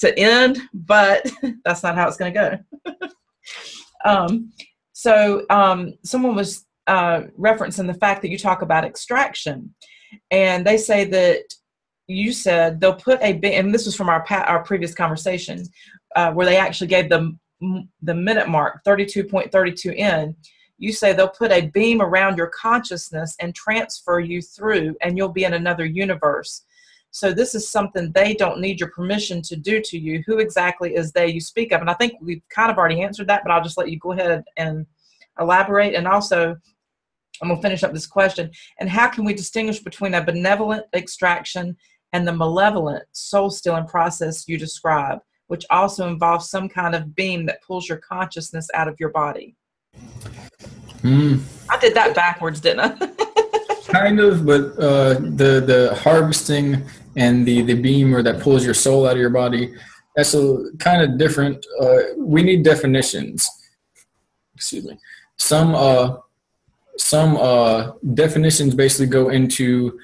to end, but that's not how it's going to go. um, so um, someone was uh, referencing the fact that you talk about extraction, and they say that you said they'll put a beam and this was from our our previous conversation uh, where they actually gave the the minute mark 32.32 in you say they'll put a beam around your consciousness and transfer you through and you'll be in another universe so this is something they don't need your permission to do to you. Who exactly is they you speak of? And i think we've kind of already answered that but i'll just let you go ahead and elaborate. And also i'm going to finish up this question. And how can we distinguish between a benevolent extraction and the malevolent soul stealing process you describe which also involves some kind of beam that pulls your consciousness out of your body? Mm. I did that backwards, didn't I? kind of, but uh, the the harvesting and the the beam or that pulls your soul out of your body, that's a kind of different. Uh, we need definitions. Excuse me. Some uh, some uh, definitions basically go into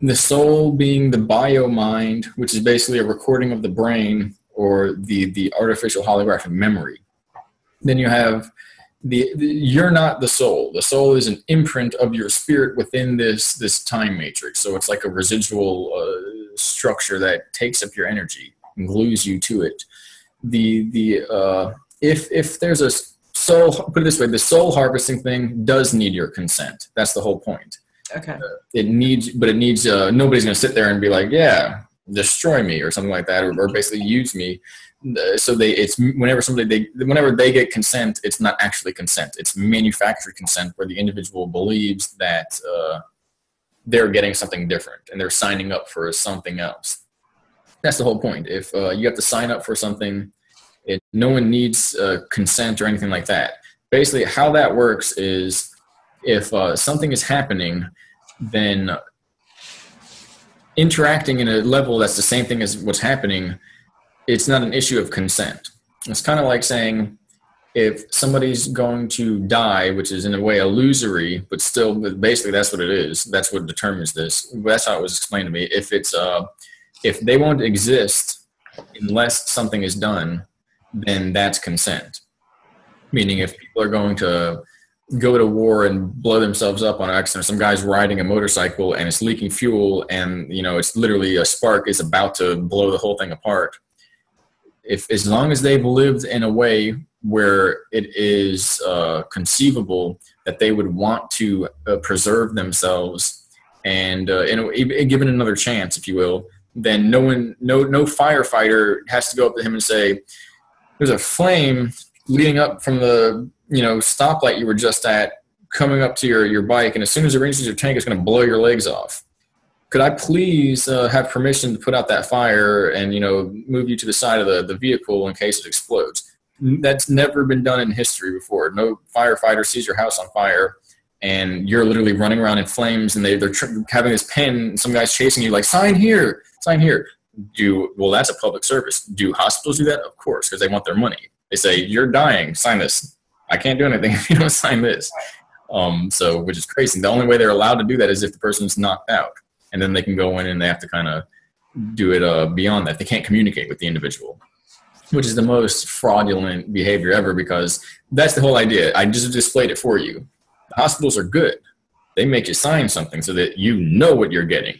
the soul being the bio mind, which is basically a recording of the brain or the the artificial holographic memory. Then you have the, the, you're not the soul the soul is an imprint of your spirit within this this time matrix so it's like a residual uh, structure that takes up your energy and glues you to it. The the uh, if if there's a soul put it this way the soul harvesting thing does need your consent. That's the whole point. Okay. Uh, it needs but it needs uh, nobody's going to sit there and be like yeah destroy me or something like that or, or basically use me. So they it's whenever somebody they whenever they get consent it's not actually consent. It's manufactured consent where the individual believes that uh, they're getting something different and they're signing up for something else. That's the whole point. If uh, you have to sign up for something it no one needs uh, consent or anything like that. Basically how that works is if uh, something is happening then interacting in a level that's the same thing as what's happening it's not an issue of consent. It's kind of like saying if somebody's going to die, which is in a way illusory, but still, basically that's what it is. That's what determines this. That's how it was explained to me. If it's uh, if they won't exist unless something is done, then that's consent. Meaning, if people are going to go to war and blow themselves up on accident, some guy's riding a motorcycle and it's leaking fuel, and you know it's literally a spark is about to blow the whole thing apart if as long as they've lived in a way where it is uh, conceivable that they would want to uh, preserve themselves and uh, and given another chance, if you will, then no one, no no firefighter has to go up to him and say, "There's a flame leading up from the you know stoplight you were just at, coming up to your your bike, and as soon as it reaches your tank, it's going to blow your legs off." could I please uh, have permission to put out that fire and you know move you to the side of the, the vehicle in case it explodes? That's never been done in history before. No firefighter sees your house on fire and you're literally running around in flames and they, they're tr- having this pen and some guy's chasing you like sign here, sign here. Do well that's a public service. Do hospitals do that? Of course, because they want their money. They say you're dying, sign this. I can't do anything if you don't sign this. Um, so which is crazy. The only way they're allowed to do that is if the person's knocked out and then they can go in and they have to kind of do it uh, beyond that. They can't communicate with the individual, which is the most fraudulent behavior ever because that's the whole idea. I just displayed it for you. Hospitals are good. They make you sign something so that you know what you're getting.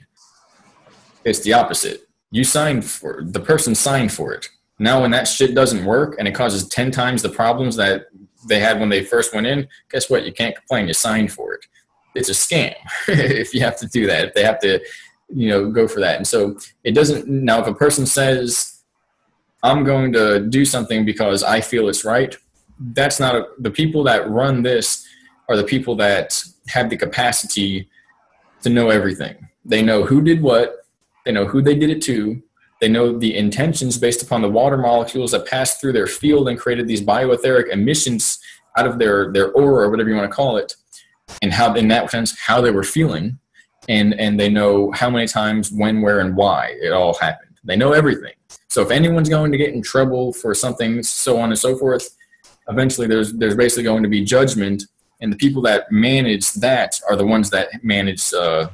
It's the opposite. You signed for the person signed for it. Now, when that shit doesn't work and it causes 10 times the problems that they had when they first went in, guess what? You can't complain. You signed for it it's a scam if you have to do that if they have to you know go for that and so it doesn't now if a person says i'm going to do something because i feel it's right. That's not a, the people that run this are the people that have the capacity to know everything. They know who did what. They know who they did it to. They know the intentions based upon the water molecules that passed through their field and created these bioetheric emissions out of their their aura or whatever you want to call it and how in that sense how they were feeling. And and they know how many times when where and why it all happened. They know everything so if anyone's going to get in trouble for something so on and so forth eventually there's there's basically going to be judgment and the people that manage that are the ones that manage uh,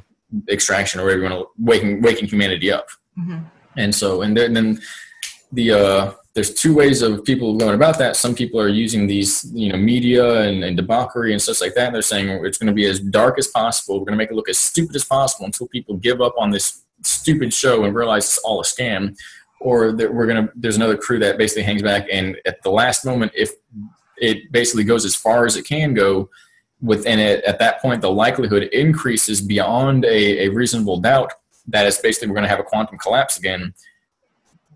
extraction or whatever you want to waking waking humanity up mm-hmm. and so and then the uh, there's two ways of people going about that. Some people are using these, you know, media and, and debauchery and stuff like that. They're saying it's going to be as dark as possible. We're going to make it look as stupid as possible until people give up on this stupid show and realize it's all a scam. Or that we're to, there's another crew that basically hangs back and at the last moment, if it basically goes as far as it can go within it, at that point, the likelihood increases beyond a, a reasonable doubt that it's basically we're going to have a quantum collapse again.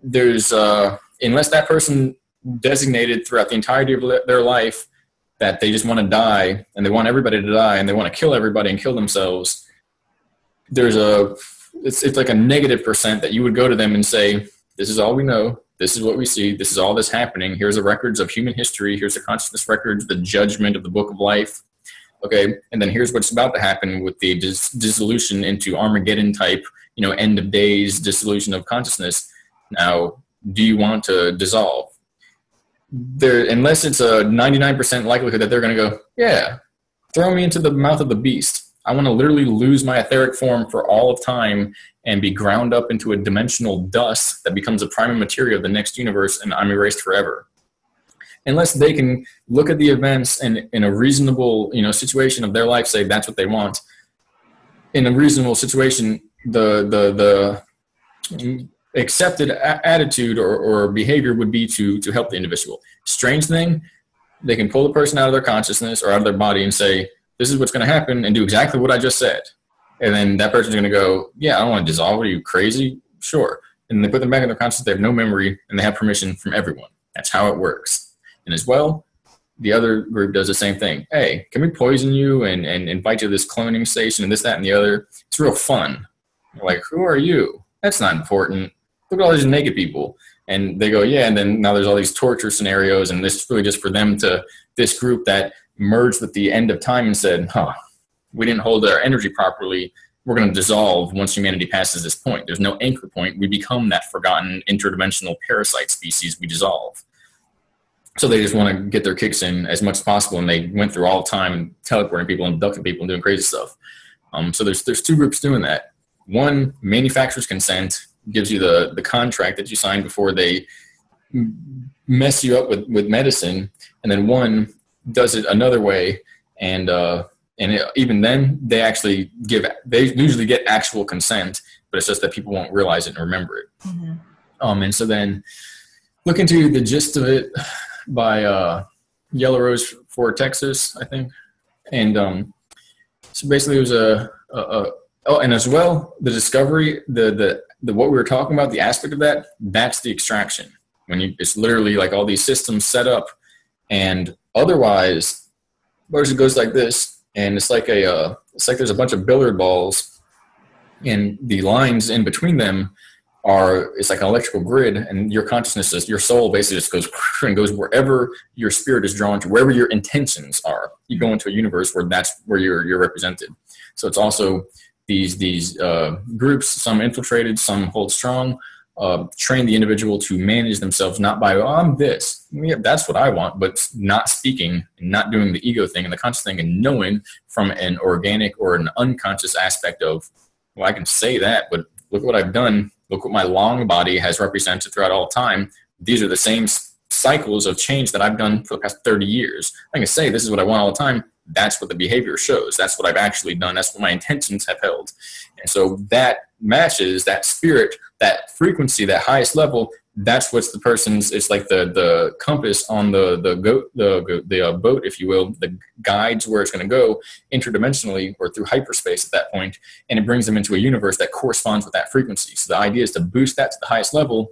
There's, uh, unless that person designated throughout the entirety of their life that they just want to die and they want everybody to die and they want to kill everybody and kill themselves, there's a it's, it's like a negative percent that you would go to them and say, this is all we know. This is what we see. This is all that's happening. Here's the records of human history. Here's the consciousness records, the judgment of the book of life. Okay. And then here's what's about to happen with the dis- dissolution into Armageddon type, you know, end of days dissolution of consciousness. Now, do you want to dissolve? There, unless it's a 99% likelihood that they're going to go, yeah, throw me into the mouth of the beast. I want to literally lose my etheric form for all of time and be ground up into a dimensional dust that becomes a prime material of the next universe and I'm erased forever. Unless they can look at the events and in a reasonable, you know, situation of their life say that's what they want. In a reasonable situation, the the the accepted attitude or, or behavior would be to to help the individual. Strange thing, they can pull the person out of their consciousness or out of their body and say, "This is what's going to happen," and do exactly what I just said. And then that person's going to go, "Yeah, I don't want to dissolve. Are you crazy?" Sure. And they put them back in their consciousness. They have no memory, and they have permission from everyone. That's how it works. And as well, the other group does the same thing. Hey, can we poison you and, and invite you to this cloning station and this, that, and the other? It's real fun. like, who are you? That's not important look at all these naked people. And they go, yeah. And then now there's all these torture scenarios. And this is really just for them to, this group that merged with the end of time and said, huh, we didn't hold our energy properly. We're going to dissolve once humanity passes this point. There's no anchor point. We become that forgotten interdimensional parasite species. We dissolve. So they just want to get their kicks in as much as possible. And they went through all time teleporting people and abducting people and doing crazy stuff. Um, so there's, there's two groups doing that. One, manufacturer's consent, gives you the the contract that you sign before they mess you up with with medicine, and then one does it another way, and uh, and it, even then they actually give they usually get actual consent, but it's just that people won't realize it and remember it. Mm-hmm. Um, and so then look into the gist of it by uh, Yellow Rose for Texas, I think, and um, so basically it was a, a, a oh, and as well the discovery the the the what we were talking about, the aspect of that, that's the extraction. When you, it's literally like all these systems set up, and otherwise, it goes like this, and it's like a, uh, it's like there's a bunch of billiard balls, and the lines in between them are it's like an electrical grid and your consciousness is your soul basically just goes and goes wherever your spirit is drawn to wherever your intentions are. You go into a universe where that's where you're you're represented. So it's also these these uh, groups, some infiltrated, some hold strong, uh, train the individual to manage themselves not by oh, I'm this, yeah, that's what I want, but not speaking not doing the ego thing and the conscious thing and knowing from an organic or an unconscious aspect of well, I can say that, but look what I've done. Look what my long body has represented throughout all time. These are the same cycles of change that I've done for the past 30 years. I can say this is what I want all the time that's what the behavior shows. That's what I've actually done. That's what my intentions have held. And so that matches that spirit, that frequency, that highest level. That's what's the person's. It's like the the compass on the the goat the the uh, boat, if you will, the guides where it's going to go interdimensionally or through hyperspace at that point, and it brings them into a universe that corresponds with that frequency. So the idea is to boost that to the highest level.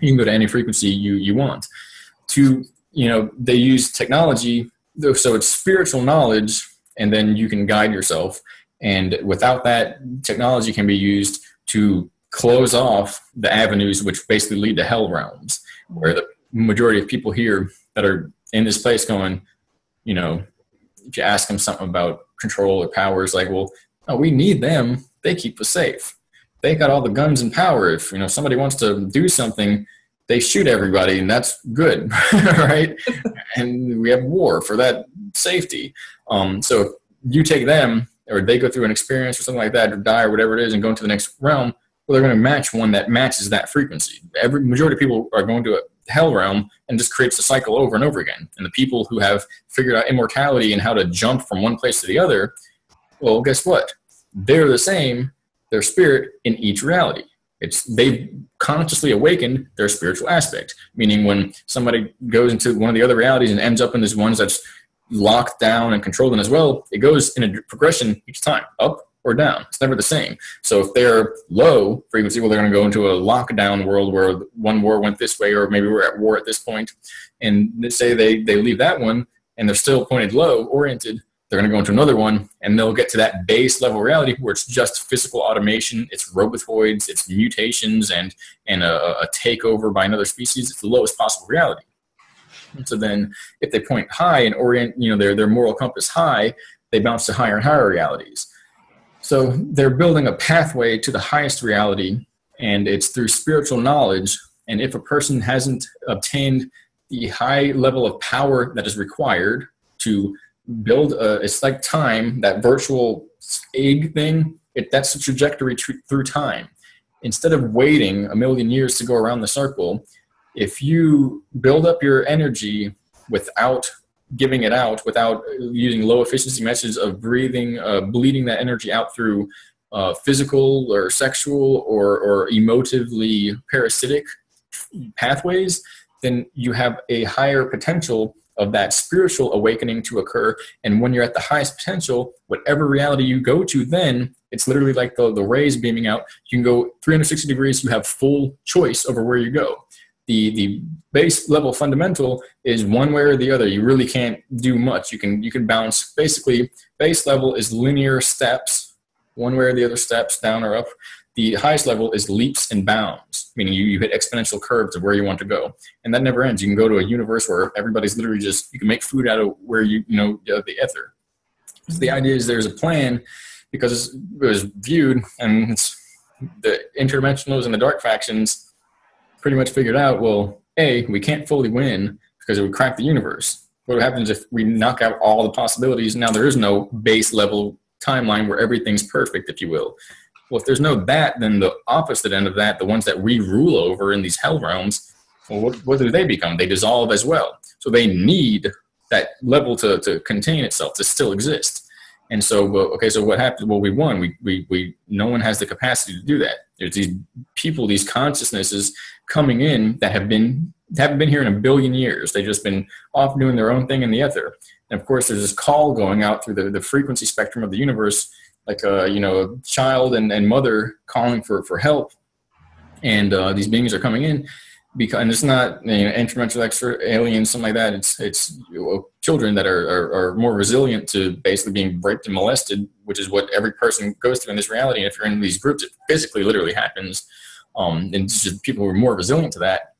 You can go to any frequency you you want. To you know, they use technology so it's spiritual knowledge and then you can guide yourself and without that technology can be used to close off the avenues which basically lead to hell realms where the majority of people here that are in this place going you know if you ask them something about control or powers like well no, we need them. They keep us safe. They got all the guns and power. If you know somebody wants to do something they shoot everybody and that's good right? And we have war for that safety. Um, so if you take them or they go through an experience or something like that or die or whatever it is and go into the next realm well, they're going to match one that matches that frequency. Every majority of people are going to a hell realm and just creates a cycle over and over again. And the people who have figured out immortality and how to jump from one place to the other, well, guess what? They're the same, their spirit in each reality. It's they've consciously awakened their spiritual aspect. Meaning, when somebody goes into one of the other realities and ends up in this ones that's locked down and controlled them as well, it goes in a progression each time, up or down. It's never the same. So if they're low frequency, well, they're going to go into a lockdown world where one war went this way, or maybe we're at war at this point, and say they they leave that one and they're still pointed low oriented they're going to go into another one and they'll get to that base level reality where it's just physical automation, it's robotoids, it's mutations, and, and a, a takeover by another species. It's the lowest possible reality. So then if they point high and orient, you know, their, their moral compass high, they bounce to higher and higher realities. So they're building a pathway to the highest reality, and it's through spiritual knowledge. And if a person hasn't obtained the high level of power that is required to build a it's like time that virtual egg thing it, that's the trajectory tr- through time instead of waiting a million years to go around the circle if you build up your energy without giving it out without using low efficiency methods of breathing uh, bleeding that energy out through uh, physical or sexual or, or emotively parasitic pathways then you have a higher potential of that spiritual awakening to occur. And when you're at the highest potential, whatever reality you go to, then it's literally like the, the rays beaming out. You can go 360 degrees, you have full choice over where you go. The, the base level fundamental is one way or the other. You really can't do much. You can, you can bounce. Basically, base level is linear steps, one way or the other steps, down or up. The highest level is leaps and bounds, meaning you, you hit exponential curves of where you want to go. And that never ends. You can go to a universe where everybody's literally just, you can make food out of where you, you know, the ether. So the idea is there's a plan because it was viewed and it's the interdimensionals and the dark factions pretty much figured out, well, A, we can't fully win because it would crack the universe. What happens if we knock out all the possibilities? Now there is no base level timeline where everything's perfect, if you will. Well, if there's no that, then the opposite end of that, the ones that we rule over in these hell realms, well, what, what do they become? They dissolve as well. So they need that level to, to contain itself, to still exist. And so, okay, so what happened? Well, we won. We, we, we, no one has the capacity to do that. There's these people, these consciousnesses coming in that have been, haven't been here in a billion years. They've just been off doing their own thing in the ether. And of course, there's this call going out through the, the frequency spectrum of the universe like a you know a child and, and mother calling for for help and uh, these beings are coming in because and it's not you know interdimensional extra aliens something like that it's it's you know, children that are, are, are more resilient to basically being raped and molested which is what every person goes through in this reality and if you're in these groups it physically literally happens um, and just people were more resilient to that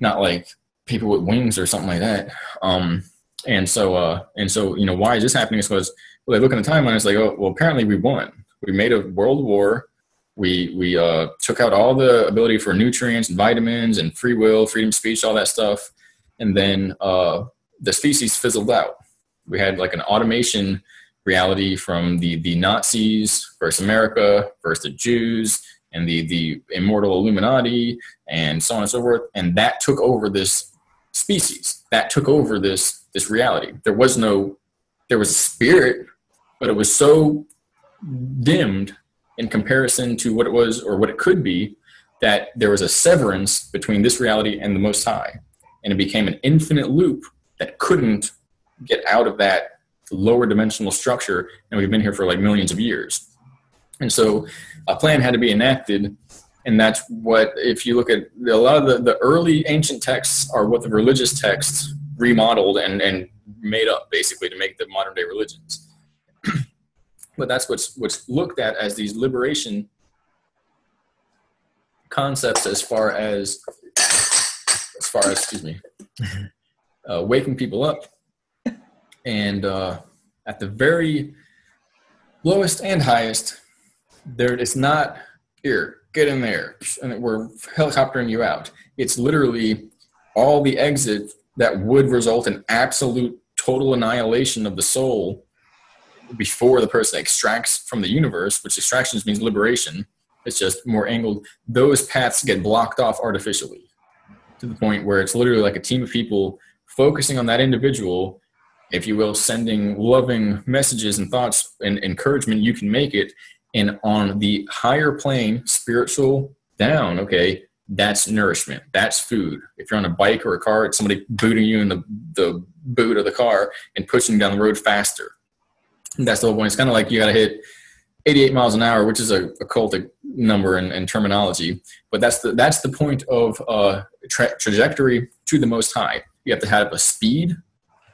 not like people with wings or something like that um, and so uh, and so you know why is this happening is because well, they look in the timeline. It's like, oh, well, apparently we won. We made a world war. We we uh, took out all the ability for nutrients and vitamins and free will, freedom of speech, all that stuff, and then uh, the species fizzled out. We had like an automation reality from the the Nazis versus America versus the Jews and the the immortal Illuminati and so on and so forth, and that took over this species. That took over this this reality. There was no there was spirit but it was so dimmed in comparison to what it was or what it could be that there was a severance between this reality and the most high and it became an infinite loop that couldn't get out of that lower dimensional structure and we've been here for like millions of years and so a plan had to be enacted and that's what if you look at a lot of the, the early ancient texts are what the religious texts remodeled and, and made up basically to make the modern day religions. But that's what's what's looked at as these liberation concepts as far as as far as excuse me uh, waking people up. And uh, at the very lowest and highest there it's not here get in there and we're helicoptering you out it's literally all the exit that would result in absolute total annihilation of the soul before the person extracts from the universe, which extraction means liberation, It's just more angled. Those paths get blocked off artificially to the point where it's literally like a team of people focusing on that individual, if you will, sending loving messages and thoughts and encouragement. You can make it. And on the higher plane, spiritual down, okay, that's nourishment. That's food. If you're on a bike or a car, it's somebody booting you in the, the boot of the car and pushing down the road faster. And that's the whole point. It's kind of like you got to hit 88 miles an hour, which is a, occultic number and, terminology. But that's the that's the point of uh, tra- trajectory to the most high. You have to have a speed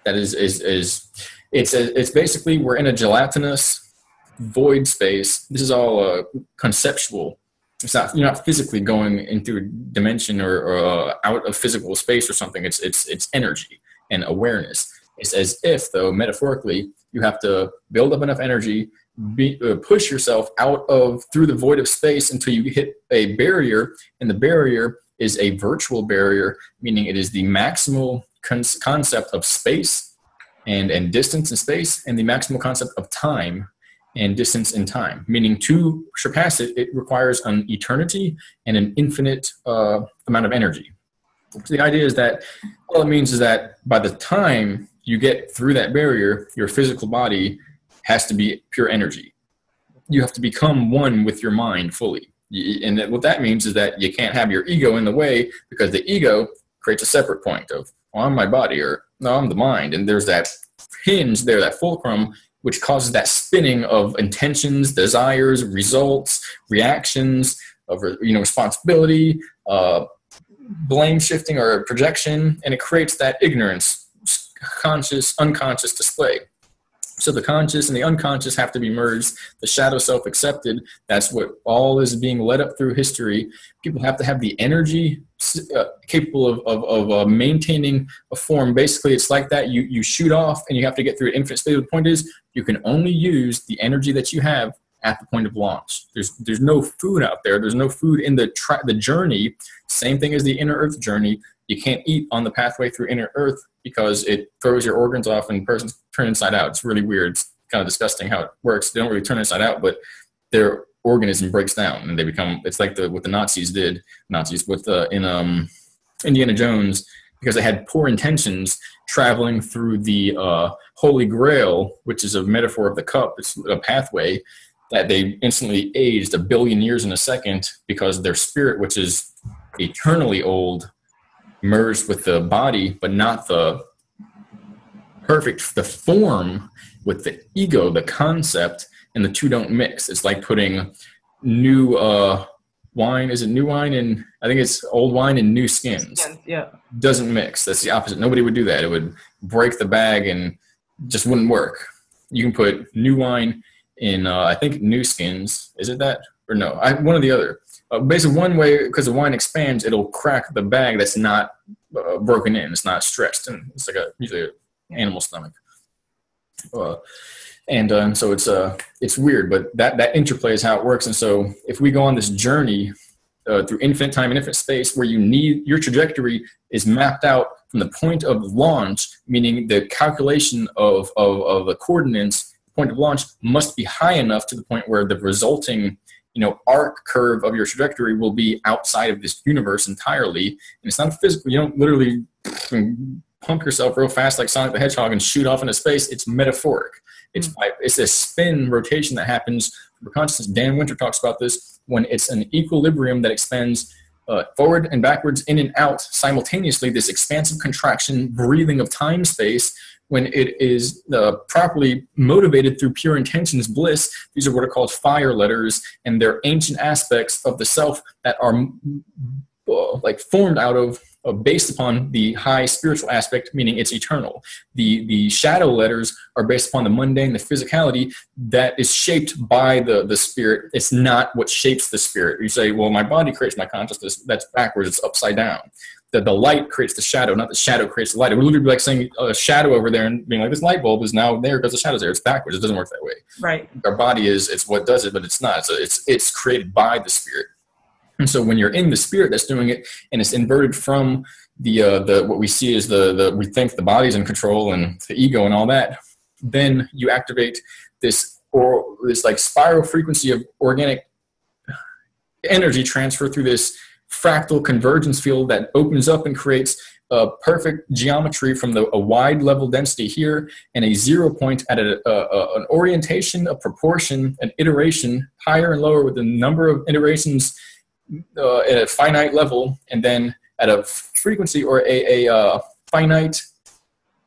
that is is is it's a, it's basically we're in a gelatinous void space. This is all uh, conceptual. It's not you're not physically going into a dimension or, or uh, out of physical space or something. It's it's it's energy and awareness. It's as if though metaphorically you have to build up enough energy be, uh, push yourself out of through the void of space until you hit a barrier and the barrier is a virtual barrier meaning it is the maximal con- concept of space and and distance in space and the maximal concept of time and distance in time, meaning to surpass it, it requires an eternity and an infinite uh, amount of energy. So the idea is that all it means is that by the time you get through that barrier, your physical body has to be pure energy. You have to become one with your mind fully. And what that means is that you can't have your ego in the way because the ego creates a separate point of, well, I'm my body or no, I'm the mind. And there's that hinge there, that fulcrum which causes that spinning of intentions, desires, results, reactions, of you know responsibility, uh, blame shifting or projection, and it creates that ignorance, conscious, unconscious display. So the conscious and the unconscious have to be merged. The shadow self accepted. That's what all is being led up through history. People have to have the energy uh, capable of, of, of uh, maintaining a form. Basically, it's like that. You, you shoot off and you have to get through an infinite. The point is, you can only use the energy that you have at the point of launch. There's there's no food out there. There's no food in the tra- the journey. Same thing as the inner earth journey. You can't eat on the pathway through inner earth because it throws your organs off and persons turn inside out. It's really weird. It's kind of disgusting how it works. They don't really turn inside out, but their organism breaks down and they become. It's like the what the Nazis did. Nazis with uh, in um, Indiana Jones because they had poor intentions traveling through the uh, Holy Grail, which is a metaphor of the cup. It's a pathway that they instantly aged a billion years in a second because their spirit, which is eternally old, merged with the body, but not the perfect, the form with the ego, the concept, and the two don't mix. It's like putting new uh, wine. Is it new wine and I think it's old wine and new skins. Yeah. Doesn't mix. That's the opposite. Nobody would do that. It would break the bag and just wouldn't work. You can put new wine in, uh, I think, new skins. Is it that or no? I, one or the other uh, basically one way because the wine expands it'll crack the bag that's not uh, broken in it's not stretched and it's like a usually an animal stomach uh, and, uh, and so it's uh it's weird but that that interplay is how it works. And so if we go on this journey uh, through infinite time and infinite space where you need your trajectory is mapped out from the point of launch meaning the calculation of of, of the coordinates point of launch must be high enough to the point where the resulting you know arc curve of your trajectory will be outside of this universe entirely. And it's not physical you don't literally pump yourself real fast like sonic the hedgehog and shoot off into space. It's metaphoric it's mm. it's a spin rotation that happens for consciousness dan winter talks about this when it's an equilibrium that expands uh, forward and backwards in and out simultaneously this expansive contraction breathing of time space when it is uh, properly motivated through pure intentions bliss these are what are called fire letters and they're ancient aspects of the self that are uh, like formed out of Uh, based upon the high spiritual aspect meaning it's eternal the the shadow letters are based upon the mundane the physicality that is shaped by the the spirit it's not what shapes the spirit you say well my body creates my consciousness that's backwards it's upside down the, the light creates the shadow, not the shadow creates the light. It would literally be like saying a shadow over there and being like, this light bulb is now there because the shadow's there. It's backwards. It doesn't work that way. Right. Our body is, it's what does it, but it's not. So it's, it's created by the spirit. And so when you're in the spirit that's doing it and it's inverted from the, uh, the, what we see is the, the, we think the body's in control and the ego and all that, then you activate this, or this like spiral frequency of organic energy transfer through this fractal convergence field that opens up and creates a perfect geometry from the, a wide level density here and a zero point at a, a, a, an orientation, a proportion, an iteration higher and lower with the number of iterations uh, at a finite level, and then at a frequency or a, a uh, finite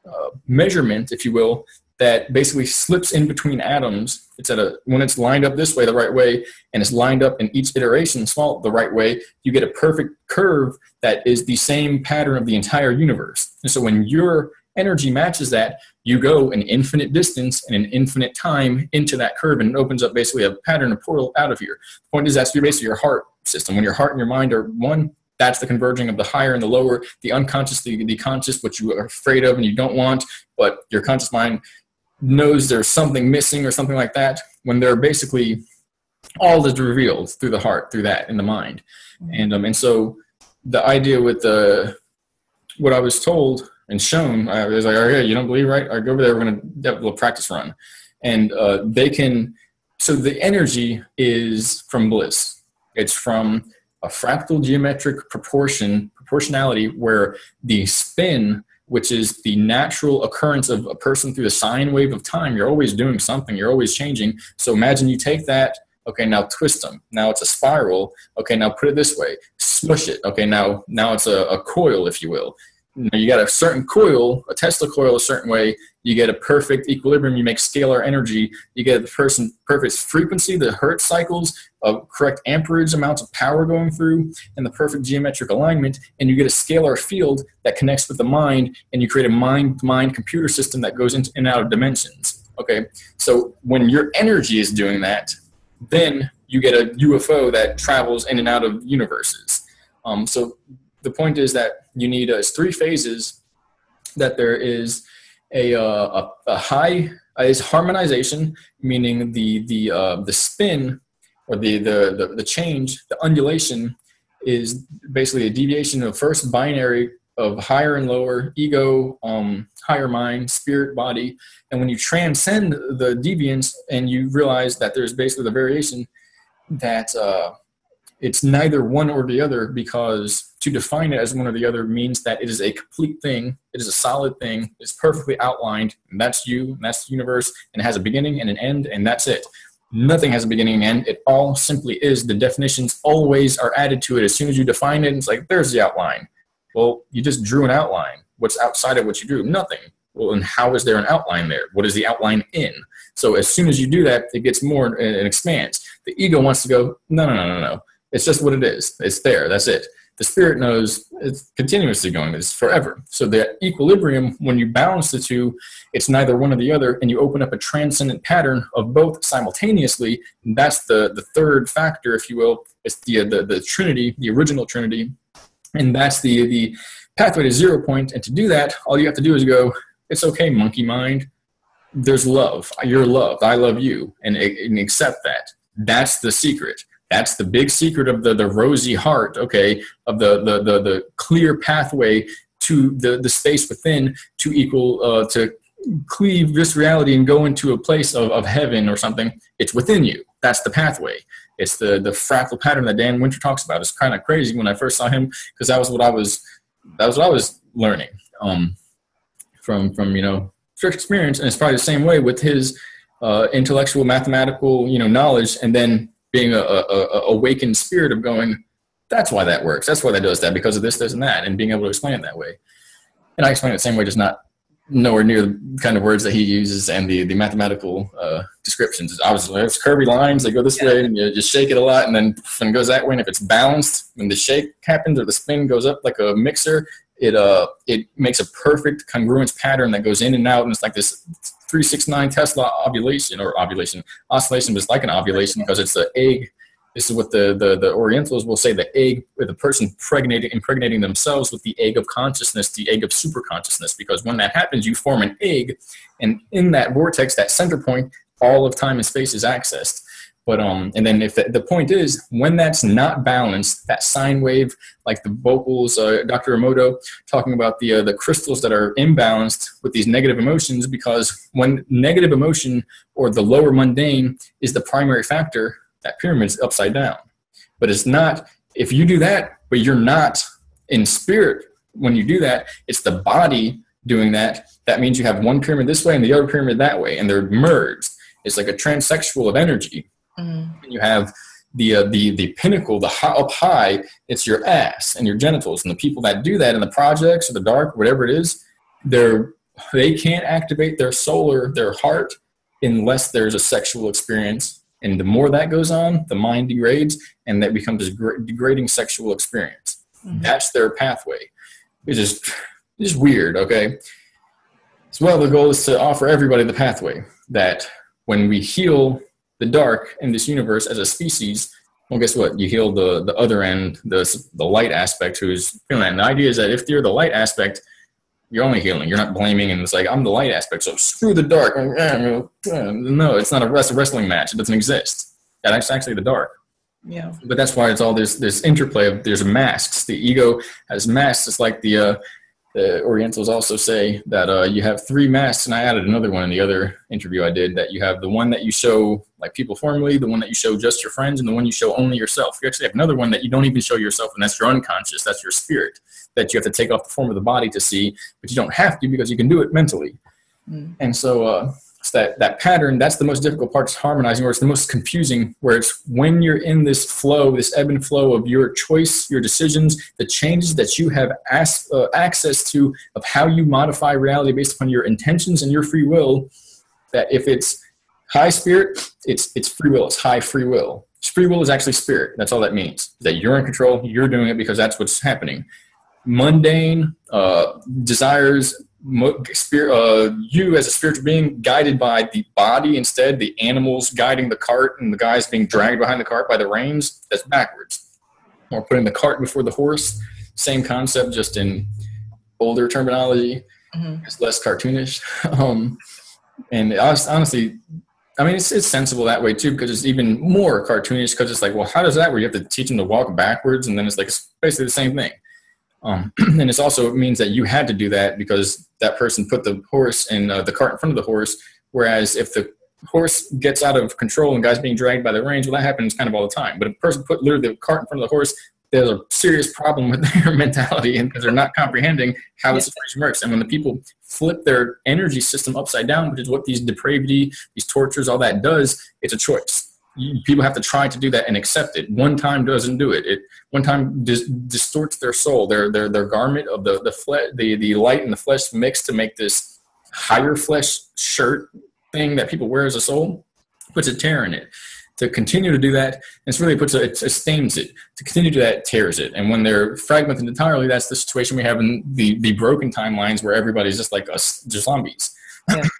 uh, measurement, if you will, that basically slips in between atoms. It's at a when it's lined up this way, the right way, and it's lined up in each iteration small the right way. You get a perfect curve that is the same pattern of the entire universe. And so when your energy matches that, you go an infinite distance and an infinite time into that curve, and it opens up basically a pattern, a portal out of here. The point is that's basically your heart system. When your heart and your mind are one, that's the converging of the higher and the lower, the unconscious, the, the conscious, what you are afraid of and you don't want, but your conscious mind knows there's something missing or something like that, when they're basically all is revealed through the heart, through that in the mind. Mm-hmm. And um, and so the idea with the what I was told and shown, I was like, okay, you don't believe, right? I go over there, we're gonna have a little practice run. And uh, they can so the energy is from bliss. It's from a fractal geometric proportion proportionality where the spin which is the natural occurrence of a person through the sine wave of time you're always doing something you're always changing. So imagine you take that okay now twist them now it's a spiral. Okay now put it this way. Smush it. Okay now now it's a, a coil if you will you got a certain coil, a Tesla coil a certain way, you get a perfect equilibrium, you make scalar energy, you get the person perfect frequency, the Hertz cycles of correct amperage amounts of power going through, and the perfect geometric alignment, and you get a scalar field that connects with the mind, and you create a mind-mind computer system that goes into and out of dimensions. Okay, so when your energy is doing that, then you get a UFO that travels in and out of universes. Um, so the point is that you need uh, three phases that there is a, uh, a, a, high uh, is harmonization meaning the the uh, the spin or the, the the the change the undulation is basically a deviation of first binary of higher and lower ego um, higher mind spirit body. And when you transcend the deviance and you realize that there's basically the variation that uh, it's neither one or the other because to define it as one or the other means that it is a complete thing, it is a solid thing, it's perfectly outlined, and that's you, and that's the universe, and it has a beginning and an end, and that's it. Nothing has a beginning and end. It all simply is. The definitions always are added to it. As soon as you define it, it's like, there's the outline. Well, you just drew an outline. What's outside of what you drew? Nothing. Well, and how is there an outline there? What is the outline in? So as soon as you do that, it gets more and expands. The ego wants to go, no, no, no, no, no. It's just what it is. It's there. That's it. The spirit knows it's continuously going. It's forever. So the equilibrium, when you balance the two, it's neither one or the other, and you open up a transcendent pattern of both simultaneously. And that's the the third factor, if you will. It's the the, the Trinity, the original Trinity, and that's the the pathway to zero point. And to do that, all you have to do is go. It's okay, monkey mind. There's love. You're loved. I love you, and, and accept that. That's the secret that's the big secret of the, the rosy heart, okay, of the, the, the, the clear pathway to the, the space within to equal, uh, to cleave this reality and go into a place of, of heaven or something. It's within you. That's the pathway. It's the, the fractal pattern that Dan Winter talks about. It's kind of crazy when I first saw him because that was what I was, that was what I was learning um, from, from, you know, strict experience. And it's probably the same way with his uh, intellectual, mathematical, you know, knowledge and then being a, a, a, awakened spirit of going, that's why that works. That's why that does that because of this, this, and that, and being able to explain it that way. And I explain it the same way, just not nowhere near the kind of words that he uses and the, the mathematical uh, descriptions. Obviously, it's curvy lines. They go this yeah. way, and you just shake it a lot, and then and goes that way. And if it's balanced, when the shake happens or the spin goes up like a mixer, it uh it makes a perfect congruence pattern that goes in and out, and it's like this 369 Tesla ovulation or ovulation oscillation is like an ovulation because it's the egg. This is what the, the, the Orientals will say the egg, with the person impregnating, impregnating themselves with the egg of consciousness, the egg of super consciousness. Because when that happens, you form an egg, and in that vortex, that center point, all of time and space is accessed. But um, and then if the, the, point is when that's not balanced, that sine wave, like the vocals, uh, Dr. Emoto talking about the uh, the crystals that are imbalanced with these negative emotions, because when negative emotion or the lower mundane is the primary factor, that pyramid's upside down. but it's not if you do that but you're not in spirit when you do that it's the body doing that that means you have one pyramid this way and the other pyramid that way and they're merged it's like a transsexual of energy mm-hmm. and you have the uh, the the pinnacle the high, up high it's your ass and your genitals and the people that do that in the projects or the dark whatever it is they're they can't activate their solar their heart unless there's a sexual experience and the more that goes on, the mind degrades and that becomes a degrading sexual experience. Mm-hmm. That's their pathway. It's just, it's just weird, okay? So, well, the goal is to offer everybody the pathway that when we heal the dark in this universe as a species, well, guess what? You heal the, the other end, the, the light aspect who's feeling that. And the idea is that if you're the light aspect, you're only healing. You're not blaming, and it's like I'm the light aspect, so screw the dark. No, it's not a wrestling match. It doesn't exist. That's actually the dark. Yeah. But that's why it's all this this interplay of there's masks. The ego has masks. It's like the uh, the Orientals also say that uh, you have three masks, and I added another one in the other interview I did. That you have the one that you show like people formally, the one that you show just your friends, and the one you show only yourself. You actually have another one that you don't even show yourself, and that's your unconscious. That's your spirit that you have to take off the form of the body to see, but you don't have to because you can do it mentally. Mm. And so uh, that that pattern that's the most difficult part is harmonizing or it's the most confusing where it's when you're in this flow this ebb and flow of your choice your decisions the changes that you have uh, access to of how you modify reality based upon your intentions and your free will that if it's high spirit it's it's free will it's high free will. Free will is actually spirit that's all that means that you're in control you're doing it because that's what's happening. Mundane uh, desires uh, you as a spiritual being guided by the body instead the animals guiding the cart and the guys being dragged behind the cart by the reins that's backwards. Or putting the cart before the horse same concept just in older terminology mm-hmm. it's less cartoonish. Um, and honestly i mean it's, it's sensible that way too because it's even more cartoonish because it's like well how does that where you have to teach them to walk backwards and then it's like it's basically the same thing um, and it's also means that you had to do that because that person put the horse and uh, the cart in front of the horse. Whereas if the horse gets out of control and guys being dragged by the reins, well, that happens kind of all the time. But if a person put literally the cart in front of the horse, there's a serious problem with their mentality and because they're not comprehending how the situation works. And when the people flip their energy system upside down, which is what these depravity, these tortures, all that does, it's a choice people have to try to do that and accept it. One time doesn't do it. It one time dis- distorts their soul, their their their garment of the the flesh, the the light and the flesh mix to make this higher flesh shirt thing that people wear as a soul. Puts a tear in it. To continue to do that, it's really puts a, it, it stains it. To continue to do that, it tears it. And when they're fragmented entirely, that's the situation we have in the the broken timelines where everybody's just like us, just zombies. Yeah.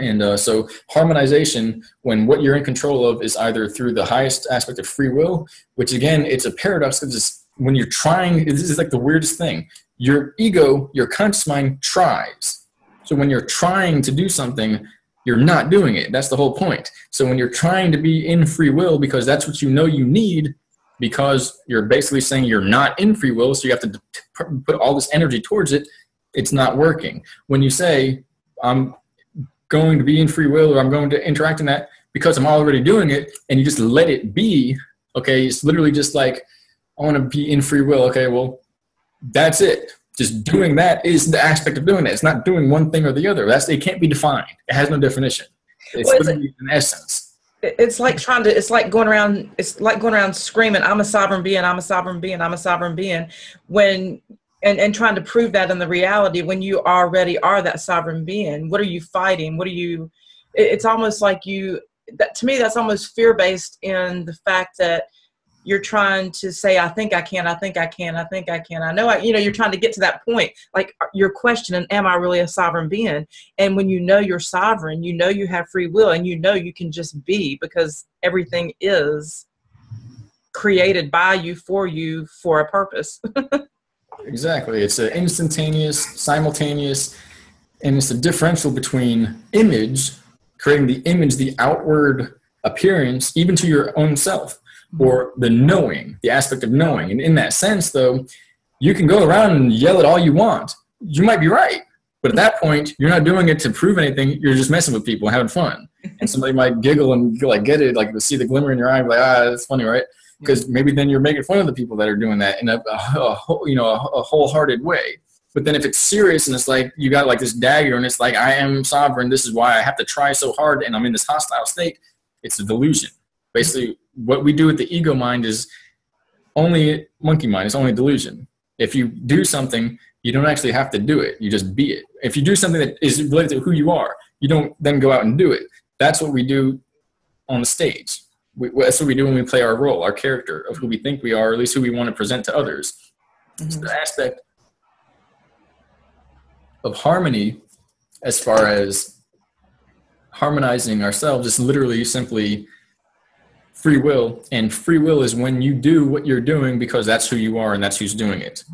And uh, so harmonization, when what you're in control of is either through the highest aspect of free will, which again, it's a paradox because when you're trying, this is like the weirdest thing. Your ego, your conscious mind tries. So when you're trying to do something, you're not doing it. That's the whole point. So when you're trying to be in free will because that's what you know you need, because you're basically saying you're not in free will, so you have to put all this energy towards it, it's not working. When you say, I'm going to be in free will or I'm going to interact in that because I'm already doing it and you just let it be. Okay, it's literally just like I want to be in free will. Okay, well, that's it. Just doing that is the aspect of doing it. It's not doing one thing or the other. That's it can't be defined. It has no definition. It's well, literally an essence it's like trying to it's like going around it's like going around screaming i'm a sovereign being i'm a sovereign being i'm a sovereign being when and and trying to prove that in the reality when you already are that sovereign being. What are you fighting? What are you it's almost like you that to me that's almost fear based in the fact that you're trying to say i think i can i think i can i think i can. I know i you know you're trying to get to that point. Like uh, you're questioning am i really a sovereign being? And when you know you're sovereign you know you have free will and you know you can just be because everything is created by you for you for a purpose Exactly. It's an instantaneous, simultaneous, and it's a differential between image, creating the image, the outward appearance, even to your own self, or the knowing, the aspect of knowing. And in that sense, though, you can go around and yell at all you want. You might be right. But at that point, you're not doing it to prove anything. You're just messing with people, having fun. And somebody might giggle and like get it, like see the glimmer in your eye, like ah, that's funny, right? Because maybe then you're making fun of the people that are doing that in a, a, a you know a, a wholehearted way. But then if it's serious and it's like you got like this dagger and it's like I am sovereign, this is why I have to try so hard and I'm in this hostile state. It's a delusion. Basically, what we do with the ego mind is only monkey mind. It's only delusion. If you do something, you don't actually have to do it. You just be it. If you do something that is related to who you are, you don't then go out and do it. That's what we do on the stage. We, that's what we do when we play our role, our character of who we think we are, or at least who we want to present to others. Mm-hmm. So the aspect of harmony, as far as harmonizing ourselves, is literally simply free will. And free will is when you do what you're doing because that's who you are and that's who's doing it.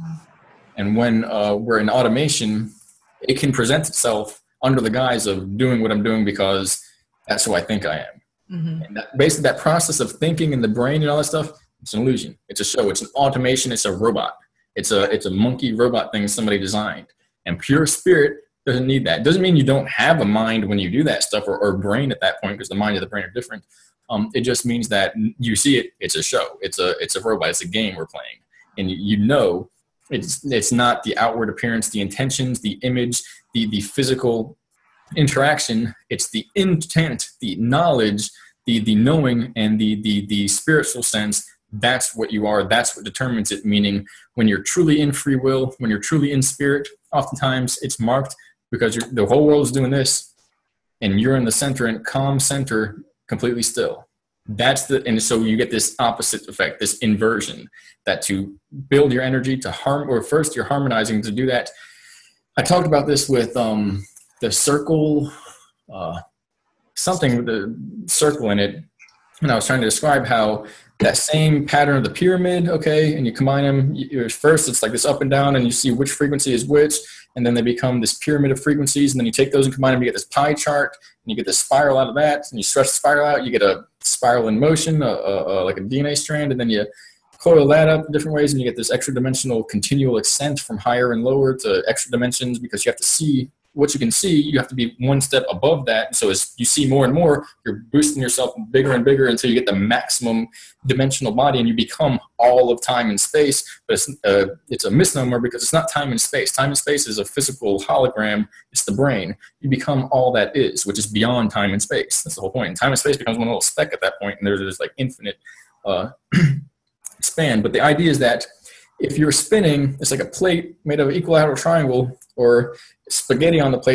And when uh, we're in automation, it can present itself under the guise of doing what I'm doing because that's who I think I am. Mm-hmm. And that, basically, that process of thinking in the brain and all that stuff, it's an illusion. It's a show. It's an automation. It's a robot. It's a it's a monkey robot thing somebody designed. And pure spirit doesn't need that. It doesn't mean you don't have a mind when you do that stuff or, or brain at that point because the mind and the brain are different. Um, it just means that you see it. It's a show. It's a it's a robot. It's a game we're playing, and you, you know it's it's not the outward appearance, the intentions, the image, the the physical interaction. It's the intent, the knowledge, the the knowing, and the the the spiritual sense. That's what you are. That's what determines it. Meaning, when you're truly in free will, when you're truly in spirit, oftentimes it's marked because the whole world is doing this, and you're in the center and calm center, completely still that's the and so you get this opposite effect this inversion that to build your energy to harm or first you're harmonizing to do that i talked about this with um the circle uh something with a circle in it and i was trying to describe how that same pattern of the pyramid okay and you combine them first it's like this up and down and you see which frequency is which and then they become this pyramid of frequencies and then you take those and combine them you get this pie chart and you get this spiral out of that and you stretch the spiral out you get a spiral in motion, uh, uh, like a DNA strand, and then you coil that up in different ways, and you get this extra dimensional continual ascent from higher and lower to extra dimensions because you have to see what you can see. You have to be one step above that. So as you see more and more, you're boosting yourself bigger and bigger until you get the maximum dimensional body, and you become all of time and space. But it's, uh, it's a misnomer because it's not time and space. Time and space is a physical hologram. It's the brain. You become all that is, which is beyond time and space. That's the whole point. And time and space becomes one little speck at that point, and there's this like infinite uh, span. But the idea is that if you're spinning, it's like a plate made of an equilateral triangle or spaghetti on the plate